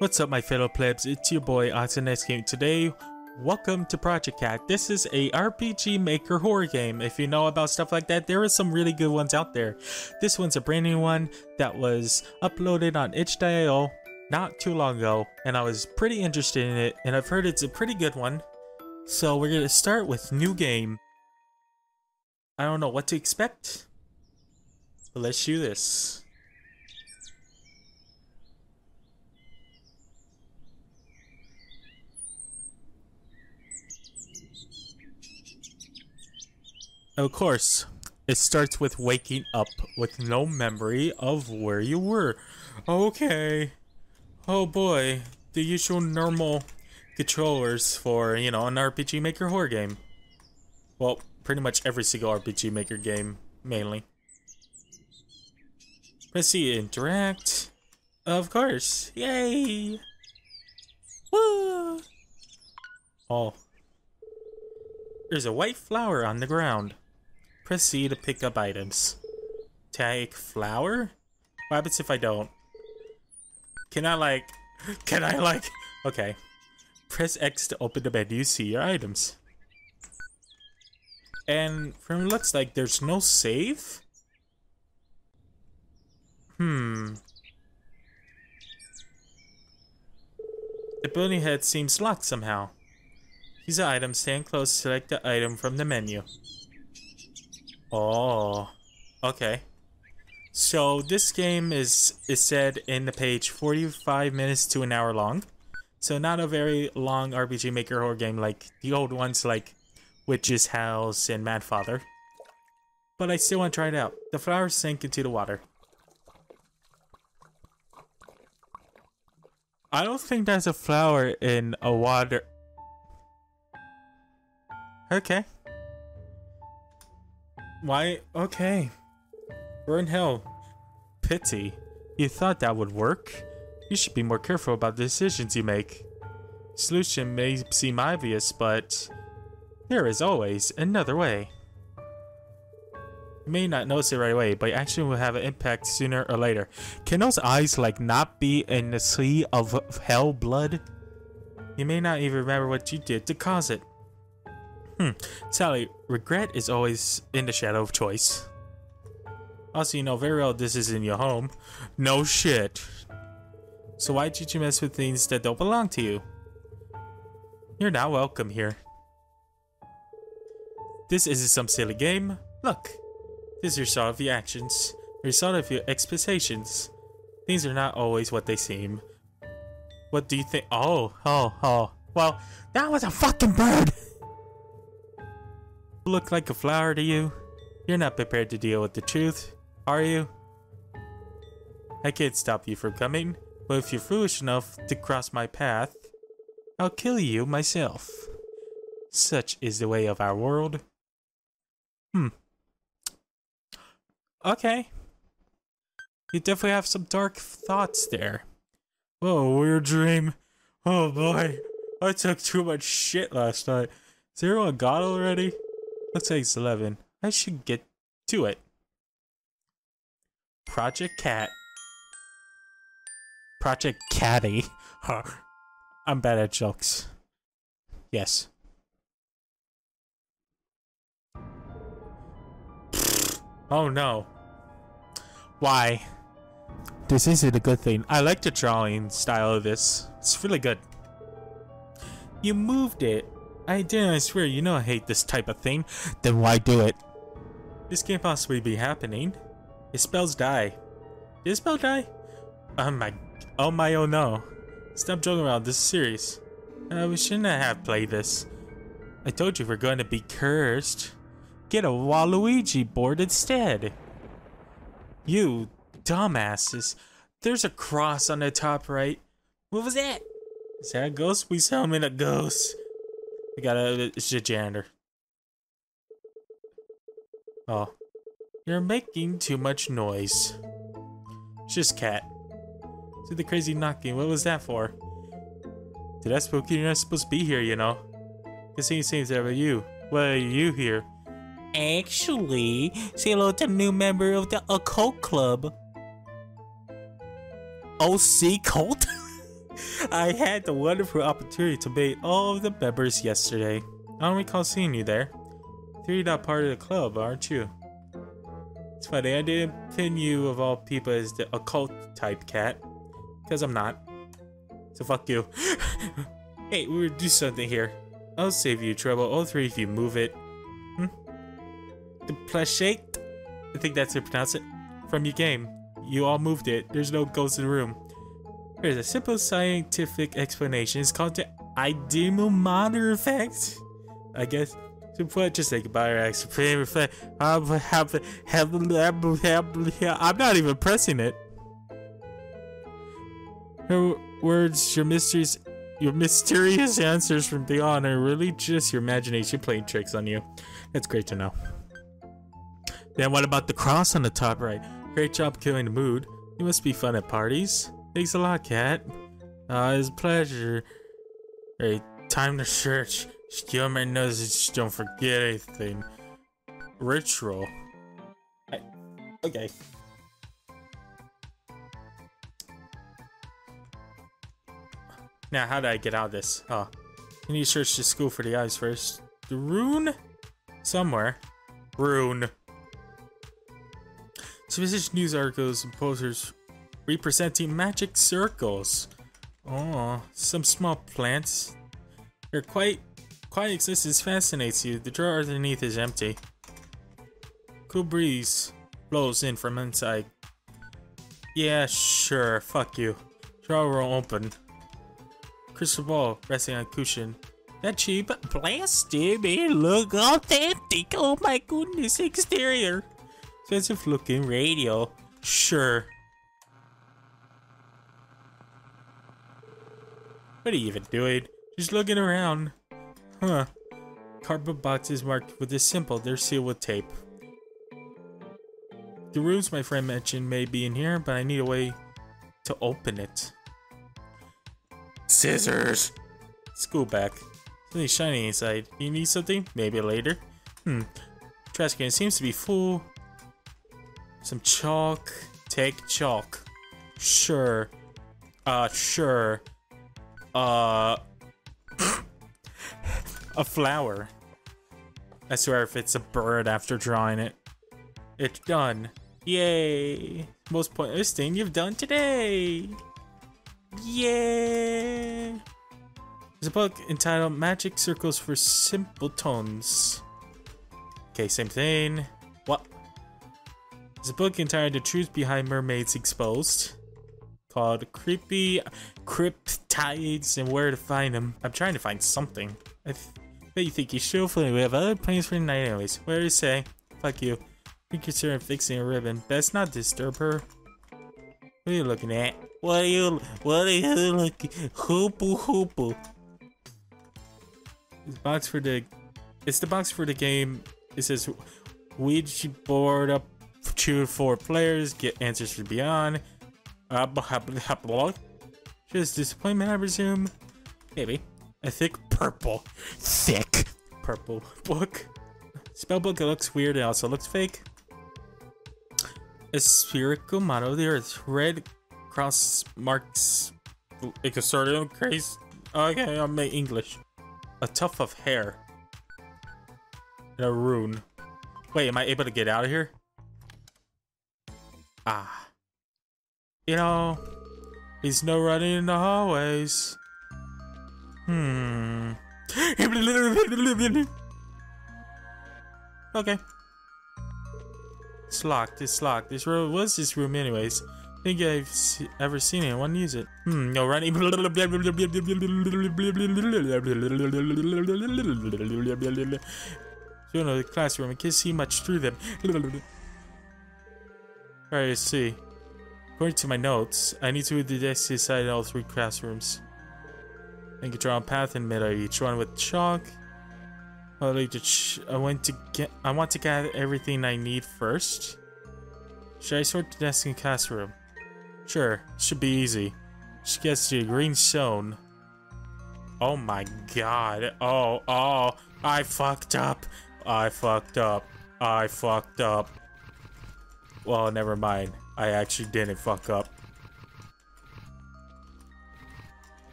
What's up my fellow plebs, it's your boy Austin X Gaming. Today, welcome to Project Kat. This is a RPG Maker horror game. If you know about stuff like that, there are some really good ones out there. This one's a brand new one that was uploaded on itch.io not too long ago, and I was pretty interested in it, and I've heard it's a pretty good one. So we're gonna start with new game. I don't know what to expect, but let's do this. Of course, it starts with waking up with no memory of where you were. Okay. Oh boy, the usual normal controllers for, you know, an RPG Maker horror game. Well, pretty much every single RPG Maker game, mainly. Press C interact. Of course. Yay! Woo! Oh. There's a white flower on the ground. Press C to pick up items. Take flower? What happens if I don't? Can I like... Can I like... Okay. Press X to open the menu, see your items. And from looks like there's no save? Hmm. The building head seems locked somehow. Use the item, stand close, select the item from the menu. Oh, okay. So this game is is said in the page 45 minutes to an hour long. So not a very long RPG Maker horror game like the old ones like Witch's House and Mad Father. But I still want to try it out. The flowers sink into the water. I don't think there's a flower in a water. Okay. Why? Okay. We're in hell. Pity. You thought that would work? You should be more careful about the decisions you make. Solution may seem obvious, but there is always another way. You may not notice it right away, but action will have an impact sooner or later. Can those eyes like not be in the sea of hell blood? You may not even remember what you did to cause it. Hmm. Sally, regret is always in the shadow of choice. Also, you know very well this isn't your home. No shit. So why did you mess with things that don't belong to you? You're not welcome here. This isn't some silly game. Look, this is your result of your actions, the result of your expectations. Things are not always what they seem. What do you think? Oh, oh, oh. Well, that was a fucking bird! look like a flower to you? You're not prepared to deal with the truth, are you? I can't stop you from coming, but if you're foolish enough to cross my path, I'll kill you myself. Such is the way of our world. Hmm. Okay. You definitely have some dark thoughts there. Whoa, weird dream. Oh boy, I took too much shit last night. Is everyone got already? Looks like it's 11. I should get to it. Project Kat. Project Catty. I'm bad at jokes. Yes. Oh no. Why? This isn't a good thing. I like the drawing style of this. It's really good. You moved it. I did, I swear, you know I hate this type of thing. Then why do it? This can't possibly be happening. It spells die. Did it spell die? Oh my, oh my, oh no. Stop joking around, this is serious. Uh, we shouldn't have played this. I told you we're going to be cursed. Get a Ouija board instead. You dumbasses. There's a cross on the top right. What was that? Is that a ghost? We saw summon a ghost. We got a, it's a janitor. Oh. You're making too much noise. It's just Kat. See the crazy knocking, what was that for? Did that spooky? You're not supposed to be here, you know. Cause he seems ever you. Why are you here? Actually, say hello to new member of the occult club. OC cult? I had the wonderful opportunity to meet all of the members yesterday. I don't recall seeing you there. You're not part of the club, aren't you? It's funny, I didn't pin you of all people as the occult type Kat. Because I'm not. So fuck you. hey, we're gonna do something here. I'll save you trouble, all three if you move it. Hmm? The plush I think that's how you pronounce it. From your game. You all moved it. There's no ghost in the room. There's a simple scientific explanation. It's called the ideomotor effect. I guess. to put just about it. I'm not even pressing it. Her words, your mysteries, your mysterious answers from beyond are really just your imagination playing tricks on you. That's great to know. Then what about the cross on the top right? Great job killing the mood. You must be fun at parties. Thanks a lot, Kat. Uh, it's a pleasure. Hey, time to search. Steal my nose just don't forget anything. Ritual. I, okay. Now, how did I get out of this? Oh. You need to search the school for the eyes first. The rune? Somewhere. Rune. So, Specific news articles and posters representing magic circles. Oh, some small plants. They're quite Quiet existence fascinates you. The drawer underneath is empty. Cool breeze blows in from inside. Yeah, sure. Fuck you. Drawer will open. Crystal ball resting on cushion. That cheap plastic may look authentic. Oh my goodness, exterior. Expensive looking radio. Sure. What are you even doing? Just looking around. Huh. Cardboard boxes marked with this symbol. They're sealed with tape. The rooms my friend mentioned may be in here, but I need a way to open it. Scissors! School back. Something shiny inside. You need something? Maybe later. Hmm. Trash can seems to be full. Some chalk. Take chalk. Sure. Uh, sure. Uh, a flower. I swear if it's a bird after drawing it. It's done. Yay! Most pointless thing you've done today! Yay! There's a book entitled Magic Circles for Simpletons. Okay, same thing. What? There's a book entitled The Truth Behind Mermaids Exposed. Called Creepy Cryptids and Where to Find Them. I'm trying to find something. I but you think you're still funny. We have other plans for tonight anyways. What do you say? Fuck you. You consider fixing a ribbon. Best not disturb her. What are you looking at? What are you what are you looking hoopu hoopu? It's box for the it's the box for the game. It says Ouija board up two four players, get answers from beyond. Just disappointment I presume. Maybe. A thick purple. Thick purple book. Spellbook it looks weird and also looks fake. A spherical model of the earth. Red cross marks like a sort of crazy. Okay, I'm English. A tuft of hair. And a rune. Wait, am I able to get out of here? Ah. You know, there's no running in the hallways. Hmm. okay. It's locked. It's locked. This room was this room anyways. I Think I've ever seen anyone use it. Hmm, no running. You know the classroom. I can't see much through them. Alright, let's see. According to my notes, I need to the desk inside all three classrooms. I can draw a path in middle each one with chalk. I like to I want to get I want to gather everything I need first. Should I sort the desk in classroom? Sure, should be easy. She gets the green stone. Oh my god. Oh, oh, I fucked up. I fucked up. I fucked up. Well, never mind. I actually didn't fuck up.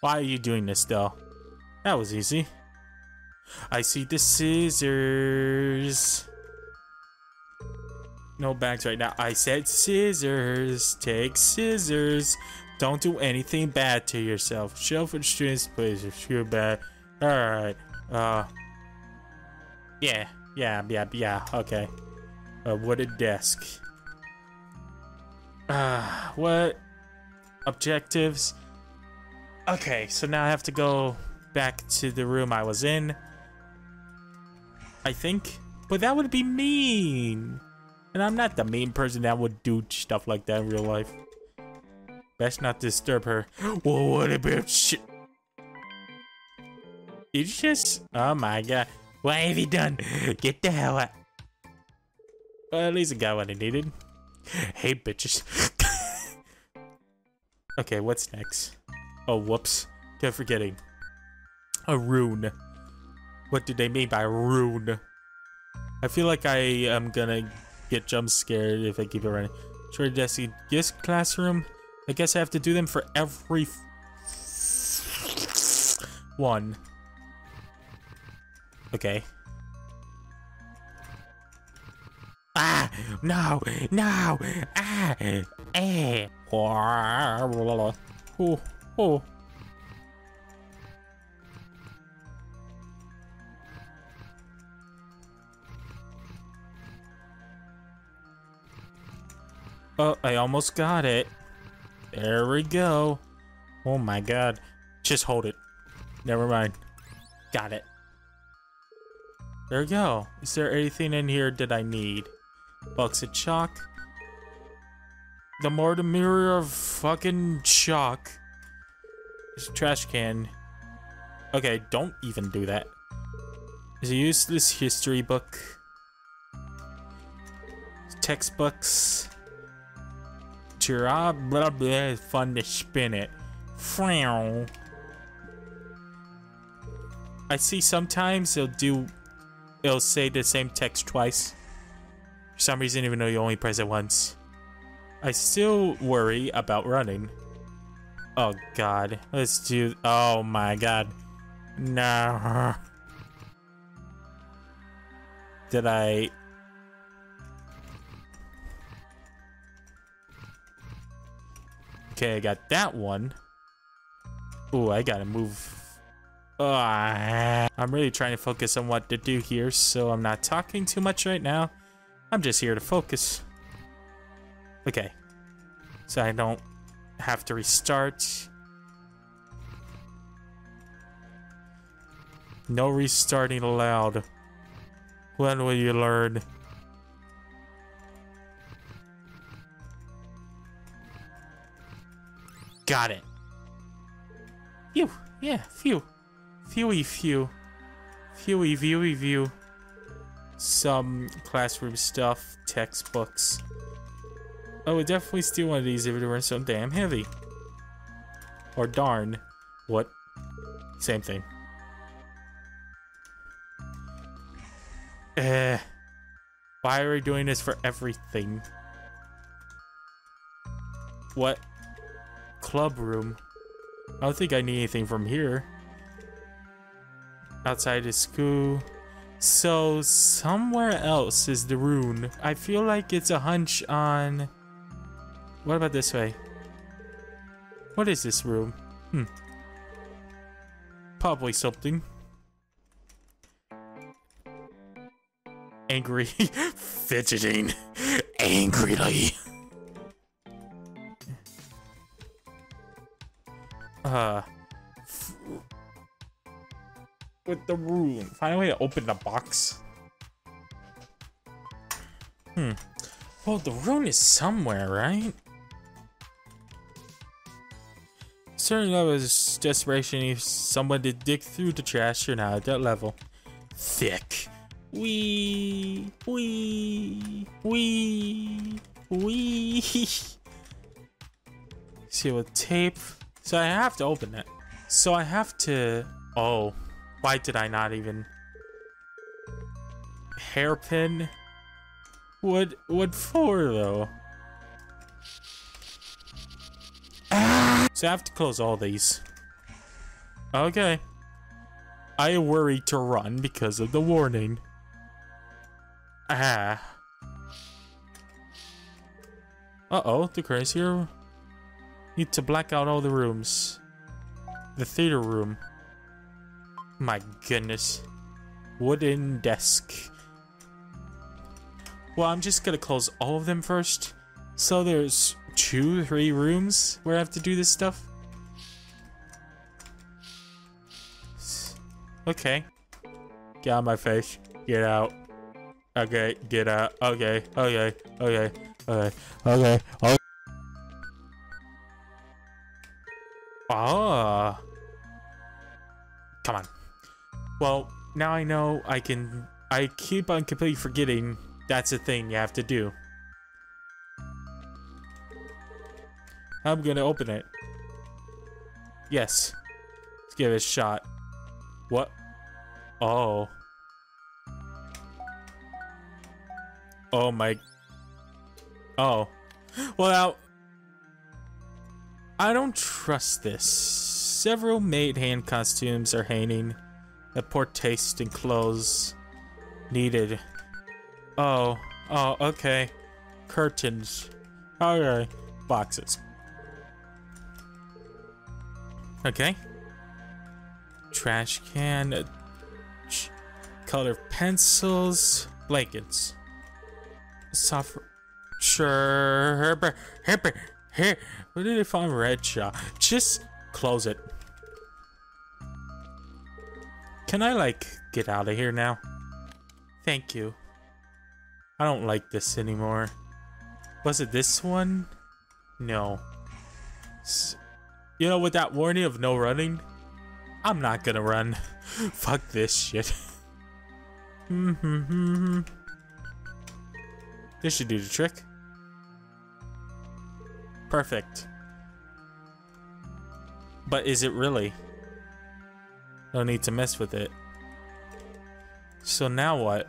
Why are you doing this, though? That was easy. I see the scissors. No bags right now. I said scissors. Take scissors. Don't do anything bad to yourself. Shelf and students, please. If you're bad. Alright. Uh. Yeah. Yeah, yeah, yeah. Okay. A wooded desk. Uh, what? Objectives? Okay, so now I have to go back to the room I was in. I think. But that would be mean. And I'm not the mean person that would do stuff like that in real life. Best not disturb her. Whoa, what about shit? You just... Oh my god. What have you done? Get the hell out. Well, at least I got what I needed. Hey, bitches. okay, what's next? Oh, whoops. Kept forgetting. A rune. What do they mean by rune? I feel like I am gonna get jump scared if I keep it running. Short Destiny Yes classroom. I guess I have to do them for every one. Okay. No! No! Ah! Eh! Oh! Oh! Oh, I almost got it. There we go. Oh my god. Just hold it. Never mind. Got it. There we go. Is there anything in here that I need? Box of chalk. The more the mirror of fucking chalk. There's a trash can. Okay, don't even do that. Is a useless history book. Textbooks blah blah blah. It's fun to spin it. Frown. I see sometimes it'll do, it'll say the same text twice. For some reason, even though you only press it once. I still worry about running. Oh god. Let's do, oh my god. No. Did I Okay, I got that one. Oh, I gotta move. Oh, I'm really trying to focus on what to do here, so I'm not talking too much right now. I'm just here to focus. Okay. So I don't have to restart. No restarting allowed. When will you learn? Got it. Phew. Yeah, phew. Phewy phew. Phewy viewy view. Some classroom stuff, textbooks. I would definitely steal one of these if it weren't so damn heavy. Or darn. What? Same thing. Eh. Why are we doing this for everything? What? club room. I don't think I need anything from here. Outside the school. So, somewhere else is the rune. I feel like it's a hunch on... What about this way? What is this room? Hmm. Probably something. Angry. Fidgeting. Angrily. Uh, with the rune. Find a way to open the box. Hmm. Well, the rune is somewhere, right? Certainly that was desperation if someone did dig through the trash or now at that level. Thick. Wee. Wee. Wee. Wee. See with tape. So I have to open it. So I have to... Oh, why did I not even... Hairpin? What, what for, though? So I have to close all these. Okay. I worry to run because of the warning. Ah. Uh-oh, the here. Need to black out all the rooms. The theater room. My goodness. Wooden desk. Well, I'm just gonna close all of them first. So there's two, three rooms where I have to do this stuff. Okay. Get out of my face. Get out. Okay, get out. Okay, okay, okay, okay, okay, okay. Ah. Come on. Well, now I know I can... I keep on completely forgetting that's a thing you have to do. I'm gonna open it. Yes. Let's give it a shot. What? Oh. Oh my. Oh. Well, now. I don't trust this. Several made hand costumes are hanging. A poor taste in clothes needed. Oh. Oh, okay. Curtains. Okay. Boxes. Okay. Trash can. Uh, color pencils. Blankets. Soft. Sure. Herber. Herber. Here. Where did I find red shot? Just close it. Can I, like, get out of here now? Thank you. I don't like this anymore. Was it this one? No. S you know, with that warning of no running, I'm not gonna run. Fuck this shit. Mm-hmm. this should do the trick. Perfect. But is it really? No need to mess with it. So now what?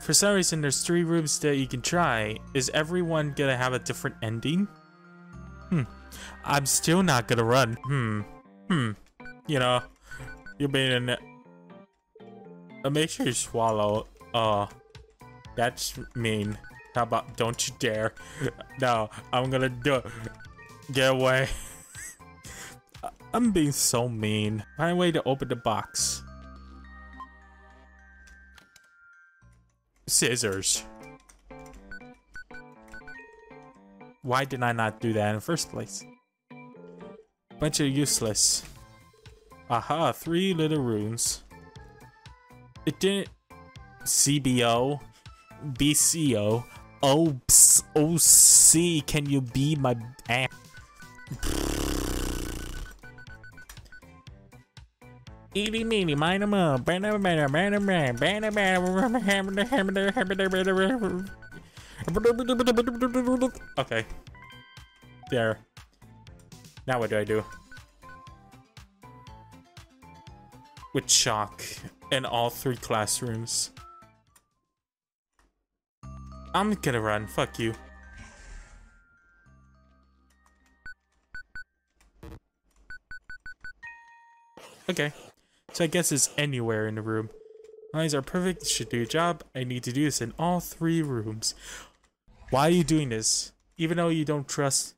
For some reason, there's three rooms that you can try. Is everyone gonna have a different ending? Hmm. I'm still not gonna run. Hmm. Hmm. You know, you're being in it. Uh, make sure you swallow. Uh, that's mean. How about don't you dare? No, I'm gonna do it. Get away. I'm being so mean. Find a way to open the box. Scissors. Why did I not do that in the first place? Bunch of useless. Aha, three little runes. It didn't... CBO? BCO? OC, oh, oh, can you be my ass? Eeny meeny miny mo. Okay. There. Now what do I do? With chalk in all three classrooms. I'm gonna run, fuck you. Okay, so I guess it's anywhere in the room. Lines are perfect, should do a job. I need to do this in all three rooms. Why are you doing this? Even though you don't trust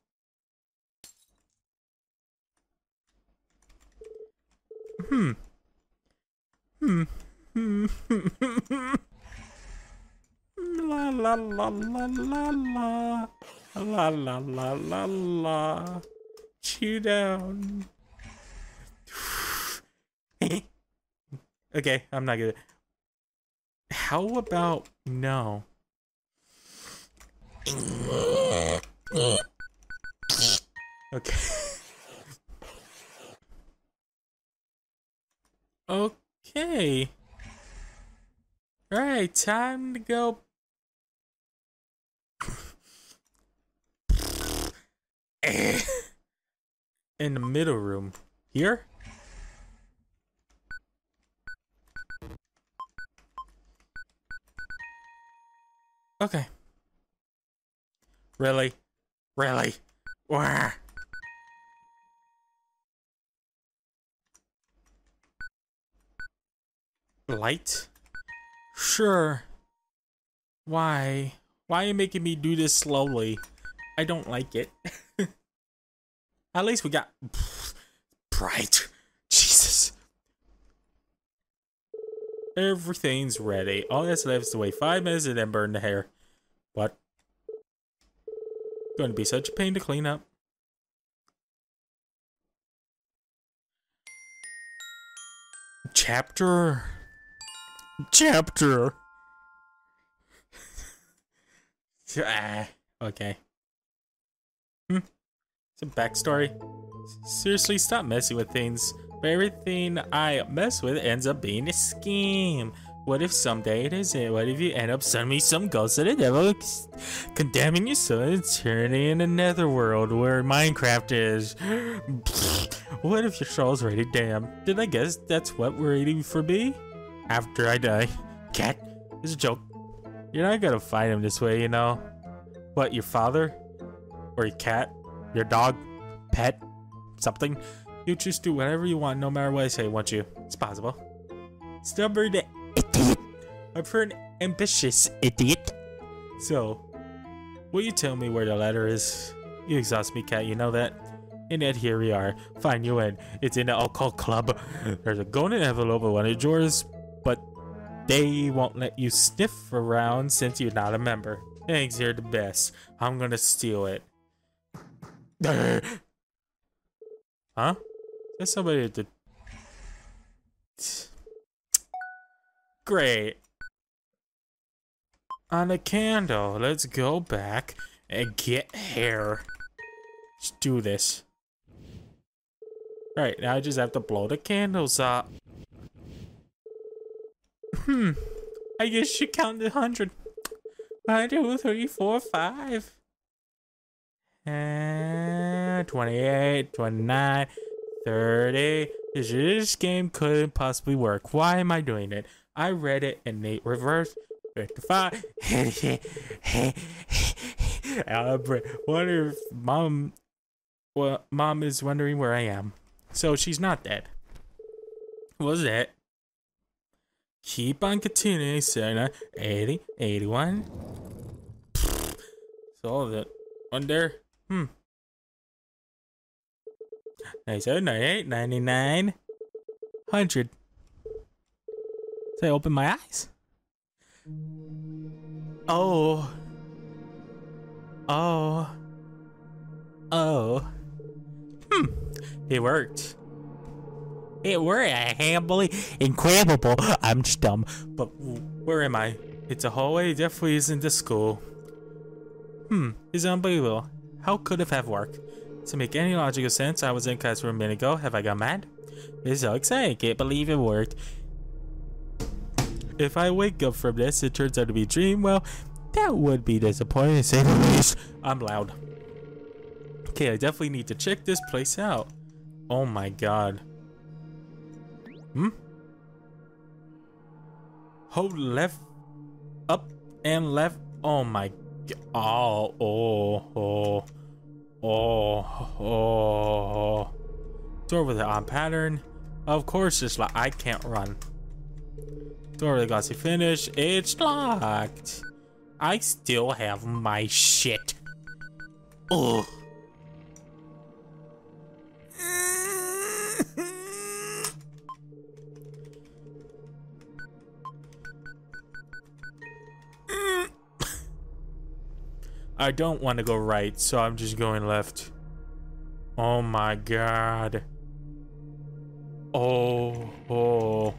Hmm. Hmm. Hmm. la la la la la la. La la la la la. Chew down. okay, I'm not gonna. How about no? Okay. Okay. Alright, time to go. In the middle room. Here? Okay. Really? Really? Wah. Light? Sure. Why? Why are you making me do this slowly? I don't like it. At least we got bright. Everything's ready. All that's left is to wait five minutes and then burn the hair. What? Going to be such a pain to clean up. Chapter. Chapter. ah, okay. Hmm. Some backstory. Seriously, stop messing with things. But everything I mess with ends up being a scheme. What if someday it isn't? What if you end up sending me some ghost of the devil, condemning son to turning in another world where Minecraft is? what if your soul's ready? Damn. Did I guess that's what we're eating for me? After I die. Kat? It's a joke. You're not gonna find him this way, you know? What, your father? Or your cat? Your dog? Pet? Something? You just do whatever you want no matter what I say, won't you? It's possible. Stubborn idiot. I'm an ambitious idiot. So, will you tell me where the letter is? You exhaust me, Kat, you know that? And yet here we are. Fine, you win. It's in the occult club. There's a golden envelope with one of yours, but they won't let you sniff around since you're not a member. Thanks, you're the best. I'm gonna steal it. huh? There's somebody at the... Great. On a candle. Let's go back and get hair. Let's do this. Right, now I just have to blow the candles up. Hmm. I guess you count the hundred. One, two, three, four, five. And 28, 29, 30. This game couldn't possibly work. Why am I doing it? I read it in Nate reverse 55. I wonder if mom, well, mom is wondering where I am. So she's not dead. Was that? Keep on continuing, Sarah. 80, 81. So one there. Hmm. 97, 98, 99, 100. So I open my eyes. Oh. Oh. Oh. Hmm. It worked. It worked. I can't believe. Incredible. I'm just dumb. But where am I? It's a hallway. It definitely isn't the school. Hmm. It's unbelievable. How could it have worked? To make any logical sense, I was in class room a minute ago. Have I gone mad? It's so exciting. Can't believe it worked. If I wake up from this, it turns out to be a dream, well, that would be disappointing say the least. I'm loud. Okay, I definitely need to check this place out. Oh my god. Hmm? Hold left, up and left. Oh my god. Oh, oh, oh, oh, oh. Door with the odd pattern. Of course, it's like I can't run. Door with the glossy finish. It's locked. I still have my shit. Ugh. I don't want to go right, so I'm just going left. Oh my god. Oh, oh.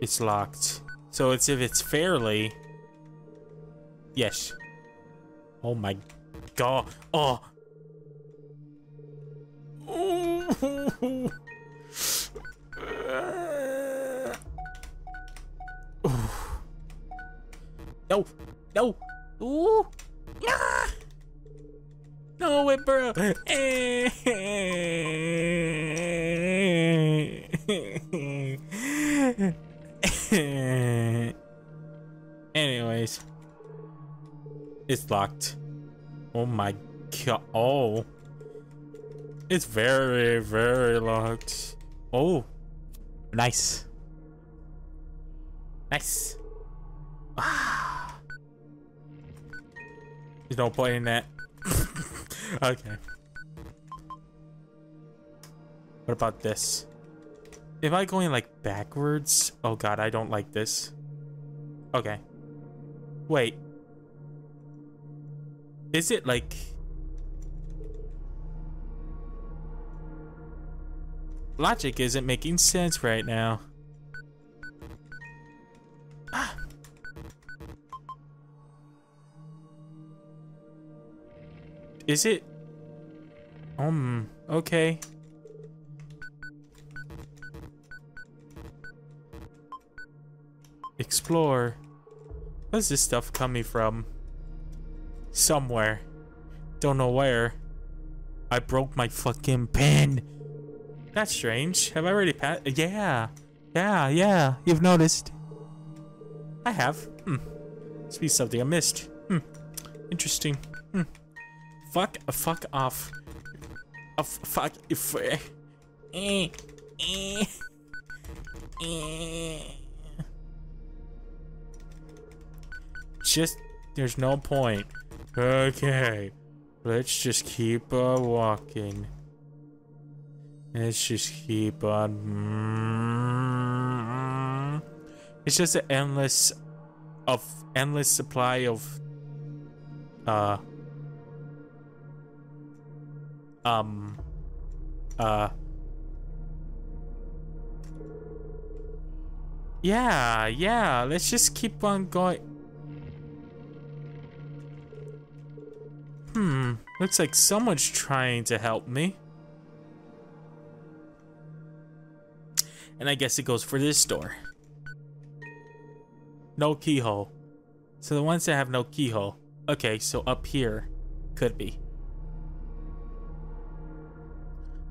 It's locked. So it's if it's fairly. Yes. Oh my god. Oh. Oh. no. No. Ooh. No, it broke. Anyways. It's locked. Oh my god. Oh. It's very, very locked. Oh. Nice. Nice. Ah. There's no point in that. okay. What about this? Am I going like backwards? Oh god, I don't like this. Okay. Wait. Is it like... Logic isn't making sense right now. Is it? Um, okay. Explore. Where's this stuff coming from? Somewhere. Don't know where. I broke my fucking pen. That's strange. Have I already passed? Yeah. Yeah, yeah. You've noticed. I have. Hmm. Must be something I missed. Hmm. Interesting. Hmm. Fuck. Fuck off. Uh, fuck. If. Uh, eh. Eh. Eh. Just. There's no point. Okay. Let's just keep uh, walking. Let's just keep on. It's just an endless of endless supply of uh um uh yeah yeah let's just keep on going. Hmm looks like someone's trying to help me. And I guess it goes for this door. No keyhole. So the ones that have no keyhole. Okay so up here could be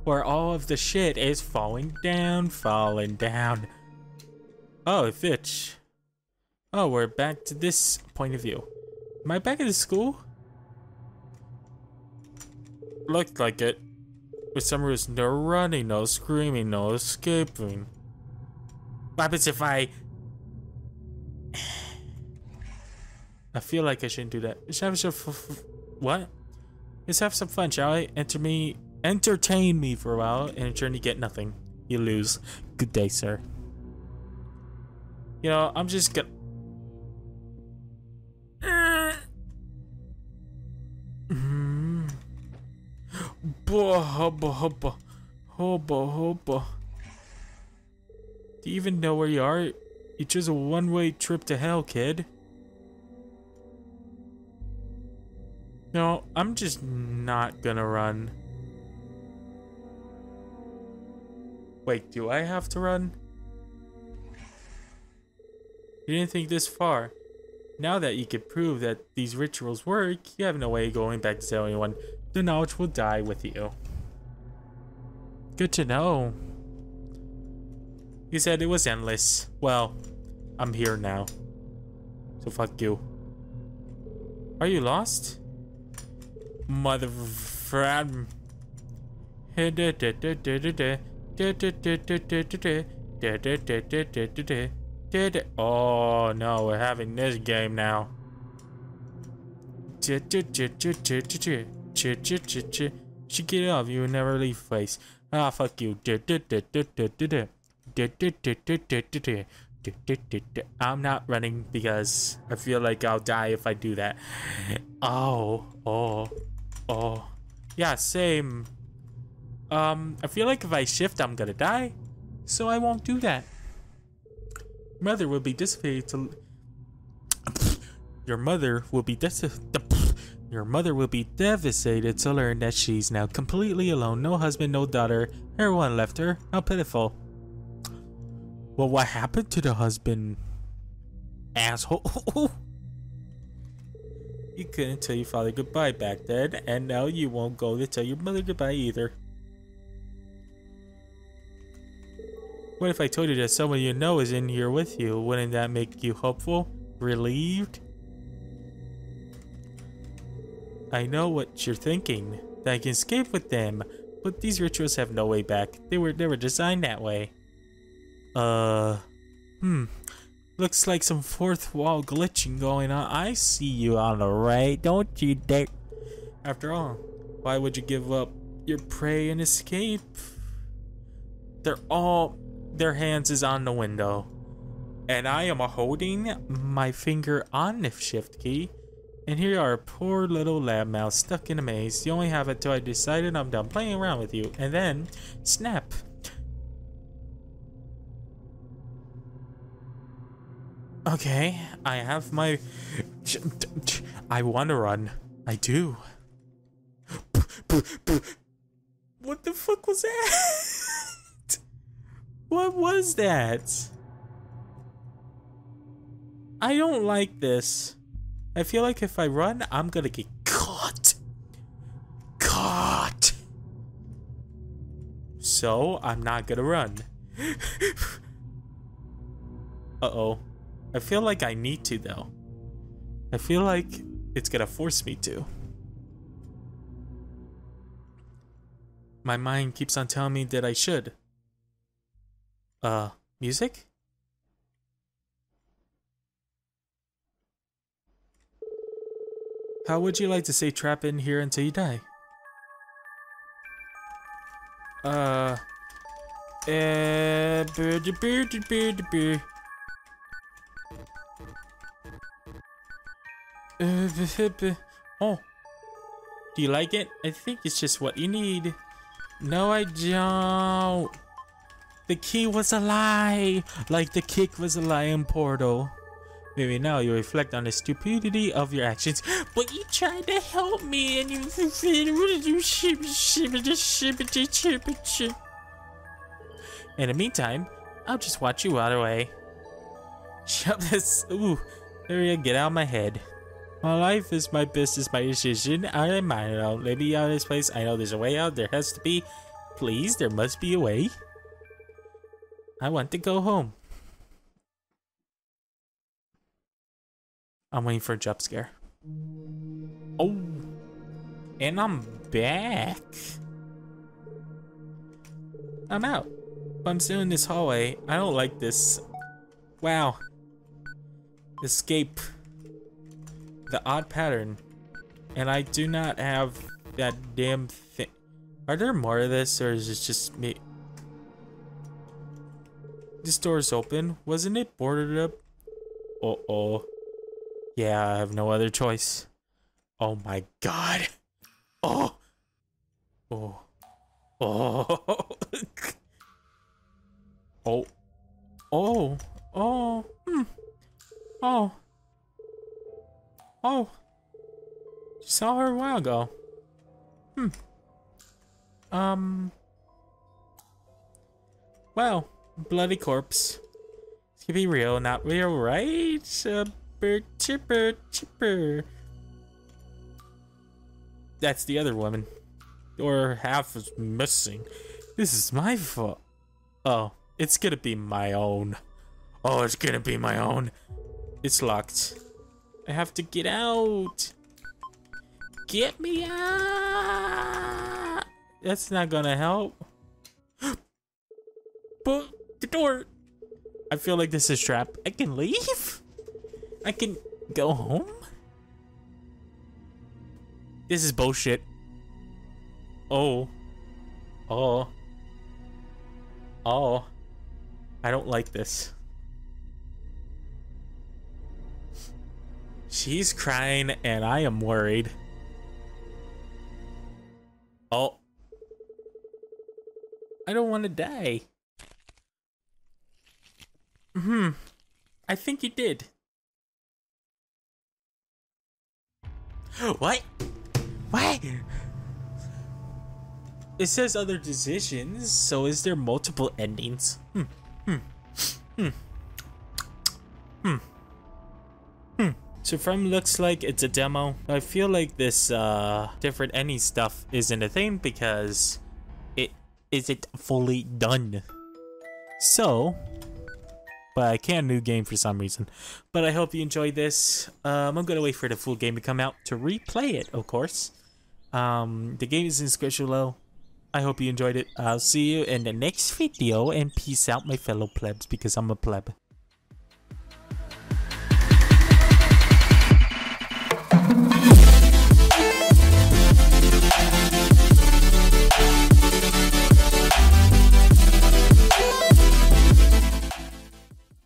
where all of the shit is falling down, falling down. Oh, Fitch. Oh, we're back to this point of view. Am I back at the school? Looked like it. With some rules, no running, no screaming, no escaping. What happens if I... I feel like I shouldn't do that. Let's have some... What? Let's have some fun, shall I? Enter me entertain me for a while, and in turn you get nothing. You lose. Good day, sir. You know, I'm just gonna... Hubba hubba. Hubba hubba. Do you even know where you are? It's just a one-way trip to hell, kid. No, I'm just not gonna run. Wait, do I have to run? You didn't think this far. Now that you can prove that these rituals work, you have no way of going back to tell anyone. The knowledge will die with you. Good to know. You said it was endless. Well, I'm here now. So fuck you. Are you lost? Mother... Oh no, we're having this game now. She get off, you never leave face. Ah, fuck you. I'm not running because I feel like I'll die if I do that. Oh, oh, oh. Yeah, same. Um, I feel like if I shift, I'm gonna die. So I won't do that. Mother will be dissipated to... Your mother will be Your mother will be devastated to learn that she's now completely alone. No husband, no daughter. Everyone left her. How pitiful. Well, what happened to the husband? Asshole. you couldn't tell your father goodbye back then, and now you won't go to tell your mother goodbye either. What if I told you that someone you know is in here with you? Wouldn't that make you hopeful? Relieved? I know what you're thinking. That I can escape with them. But these rituals have no way back. They were never designed that way. Uh... Hmm. Looks like some fourth wall glitching going on. I see you on the right, don't you, Dick? After all, why would you give up your prey and escape? They're all their hands is on the window. And I am holding my finger on the shift key. And here are poor little lab mouse stuck in a maze. You only have it till I decided I'm done playing around with you. And then, snap. Okay, I have my... I want to run. I do. What the fuck was that? What was that? I don't like this. I feel like if I run, I'm gonna get caught. Caught. So, I'm not gonna run. Uh-oh. I feel like I need to, though. I feel like it's gonna force me to. My mind keeps on telling me that I should. Uh, music? How would you like to say trap in here until you die? Uh, uh, oh, do you like it? I think it's just what you need. No, I don't. The key was a lie, like the kick was a lie in Portal. Maybe now you reflect on the stupidity of your actions, but you tried to help me and you you In the meantime, I'll just watch you run away. Shut this. Ooh, area, get out of my head. My life is my business, my decision. I am mine. Don't let me out of this place. I know there's a way out. There has to be. Please, there must be a way. I want to go home. I'm waiting for a jump scare. Oh, and I'm back. I'm out. I'm still in this hallway. I don't like this. Wow. Escape. The odd pattern. And I do not have that damn thing. Are there more of this or is it just me? This door's open. Wasn't it boarded up? Uh-oh. Yeah, I have no other choice. Oh my god. Oh. Oh. Oh. oh. Oh. Oh. Hmm. Oh. Oh. Saw her a while ago. Hmm. Um. Well, bloody corpse. This could be real, not real, right? Chipper, chipper, chipper. That's the other woman. Or half is missing. This is my fault. Oh, it's gonna be my own. Oh, it's gonna be my own. It's locked. I have to get out. Get me out. That's not gonna help. but door. I feel like this is trap. I can leave? I can go home? This is bullshit. Oh. Oh. Oh. I don't like this. She's crying and I am worried. Oh. I don't want to die. Hmm. I think you did. What? What? It says other decisions, so is there multiple endings? Hmm. Hmm. Hmm. Hmm. Hmm. So from looks like it's a demo. I feel like this uh different any stuff isn't a thing because it isn't fully done. So but I can't new game for some reason. But I hope you enjoyed this. Um, I'm gonna wait for the full game to come out to replay it, of course. Um, the game is in schedule low. I hope you enjoyed it. I'll see you in the next video and peace out my fellow plebs because I'm a pleb.